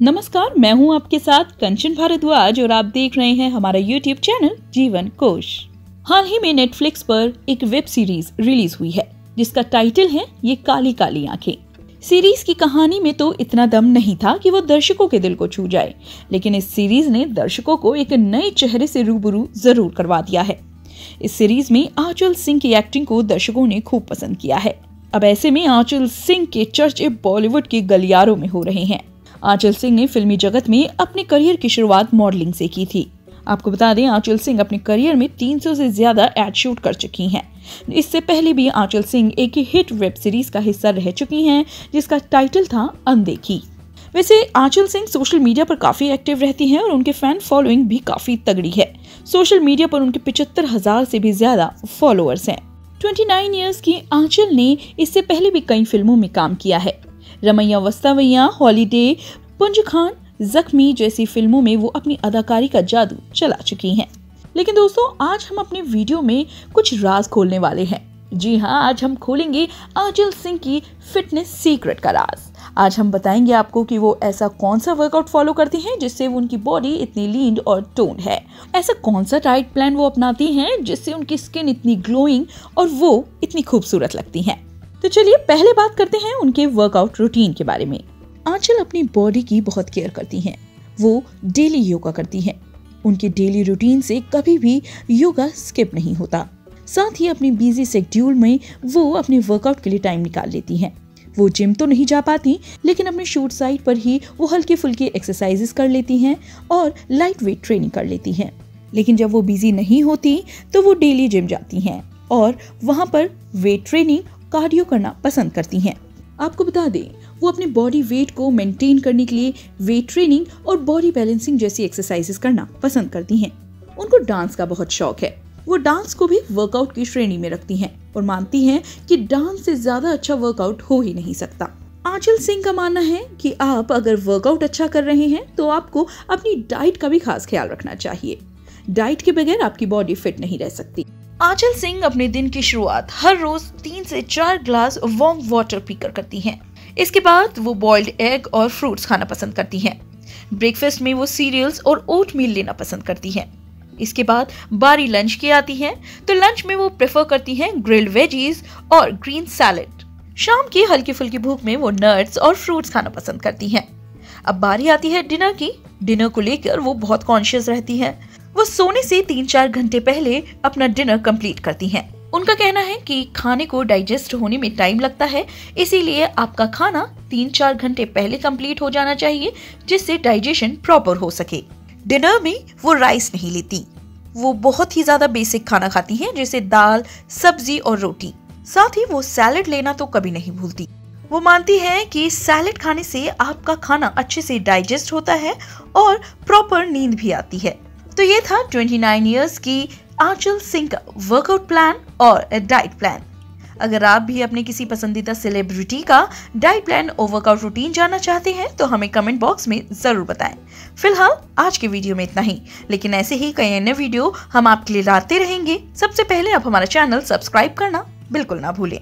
नमस्कार, मैं हूँ आपके साथ कंचन भारद्वाज और आप देख रहे हैं हमारा यूट्यूब चैनल जीवन कोश। हाल ही में नेटफ्लिक्स पर एक वेब सीरीज़ रिलीज़ हुई है, जिसका टाइटल है ये काली काली आँखें। सीरीज़ की कहानी में तो इतना दम नहीं था कि वो दर्शकों के दिल को छू जाए, लेकिन इस सीरीज़ ने दर्शकों को एक नए चेहरे से रूबरू ज़रूर करवा दिया है। इस सीरीज़ में आंचल सिंह की एक्टिंग को दर्शकों ने खूब पसंद किया है। अब ऐसे में आंचल सिंह के चर्चे बॉलीवुड के गलियारों में हो रहे हैं। आंचल सिंह ने फिल्मी जगत में अपने करियर की शुरुआत मॉडलिंग से की थी। आपको बता दें, आंचल सिंह अपने करियर में 300 से ज़्यादा एड शूट कर चुकी हैं। इससे पहले भी आंचल सिंह एक हिट वेब सीरीज़ का हिस्सा रह चुकी हैं, जिसका टाइटल था अनदेखी। वैसे, आंचल सिंह सोशल मीडिया पर काफ़ी एक्टिव रहती हैं और उनके फ़ैन फॉलोइंग भी काफ़ी तगड़ी है। सोशल मीडिया पर उनके पिछहत्तर हज़ार से भी ज़्यादा फॉलोअर्स हैं। 29 इयर्स की आंचल ने इससे पहले भी कई फ़िल्मों में काम किया है। रमैया वस्तावैया, हॉलीडे, पुंज खान, जख्मी जैसी फ़िल्मों में वो अपनी अदाकारी का जादू चला चुकी हैं। लेकिन दोस्तों, आज हम अपने वीडियो में कुछ राज खोलने वाले हैं। जी हाँ आज हम खोलेंगे आंचल सिंह की फिटनेस सीक्रेट का राज। आज हम बताएँगे आपको कि वो ऐसा कौन सा वर्कआउट फॉलो करती हैं जिससे वो उनकी बॉडी इतनी लीन और टोन है। ऐसा कौन सा डाइट प्लान वो अपनाती हैं जिससे उनकी स्किन इतनी ग्लोइंग और वो इतनी खूबसूरत लगती हैं। तो चलिए पहले बात करते हैं उनके वर्कआउट रूटीन के बारे में। आंचल अपनी बॉडी की बहुत केयर करती हैं। वो डेली योगा करती हैं। उनके डेली रूटीन से कभी भी योगा स्किप नहीं होता। साथ ही अपनी बिज़ी शेड्यूल में वो अपने वर्कआउट के लिए टाइम निकाल लेती हैं। वो जिम तो नहीं जा पाती, लेकिन अपने शूट साइट पर ही वो हल्के फुल्के एक्सरसाइजेस कर लेती हैं और लाइट वेट ट्रेनिंग कर लेती हैं। लेकिन जब वो बिज़ी नहीं होती तो वो डेली जिम जाती हैं और वहाँ पर वेट ट्रेनिंग कार्डियो करना पसंद करती हैं। आपको बता दें, वो अपने बॉडी वेट को मेंटेन करने के लिए वेट ट्रेनिंग और बॉडी बैलेंसिंग जैसी एक्सरसाइजेस करना पसंद करती हैं। उनको डांस का बहुत शौक है। वो डांस को भी वर्कआउट की श्रेणी में रखती हैं और मानती हैं कि डांस से ज़्यादा अच्छा वर्कआउट हो ही नहीं सकता। आंचल सिंह का मानना है कि आप अगर वर्कआउट अच्छा कर रहे हैं तो आपको अपनी डाइट का भी खास ख्याल रखना चाहिए। डाइट के बगैर आपकी बॉडी फिट नहीं रह सकती। आंचल सिंह अपने दिन की शुरुआत हर रोज तीन से चार ग्लास वार्म वाटर पीकर करती हैं। इसके बाद वो बॉइल्ड एग और फ्रूट्स खाना पसंद करती हैं। ब्रेकफास्ट में वो सीरियल्स और ओट मील लेना पसंद करती हैं। इसके बाद बारी लंच की आती है तो लंच में वो प्रेफर करती हैं ग्रिल्ड वेजीज और ग्रीन सैलड शाम की हल्की फुल्की भूख में वो नट्स और फ्रूट्स खाना पसंद करती हैं। अब बारी आती है डिनर की डिनर को लेकर वो बहुत कॉन्शियस रहती है वो सोने से तीन चार घंटे पहले अपना डिनर कंप्लीट करती हैं। उनका कहना है कि खाने को डाइजेस्ट होने में टाइम लगता है, इसीलिए आपका खाना तीन चार घंटे पहले कंप्लीट हो जाना चाहिए, जिससे डाइजेशन प्रॉपर हो सके। डिनर में वो राइस नहीं लेती। वो बहुत ही ज़्यादा बेसिक खाना खाती हैं, जैसे दाल, सब्ज़ी और रोटी। साथ ही वो सैलड लेना तो कभी नहीं भूलती। वो मानती है कि सैलड खाने से आपका खाना अच्छे से डाइजेस्ट होता है और प्रॉपर नींद भी आती है। तो ये था 29 इयर्स की आंचल सिंह का वर्कआउट प्लान और डाइट प्लान अगर आप भी अपने किसी पसंदीदा सेलिब्रिटी का डाइट प्लान और वर्कआउट रूटीन जानना चाहते हैं तो हमें कमेंट बॉक्स में ज़रूर बताएँ। फ़िलहाल, आज के वीडियो में इतना ही। लेकिन ऐसे ही कई अन्य वीडियो हम आपके लिए लाते रहेंगे। सबसे पहले आप हमारा चैनल सब्सक्राइब करना बिल्कुल ना भूलें।